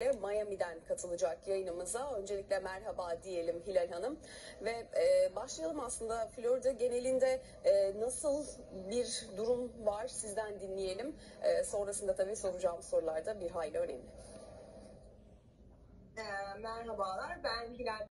Miami'den katılacak yayınımıza. Öncelikle merhaba diyelim Hilal Hanım. Ve e, başlayalım aslında Florida genelinde e, nasıl bir durum var sizden dinleyelim. E, sonrasında tabii soracağım sorular da bir hayli önemli. Ee, merhabalar, ben Hilal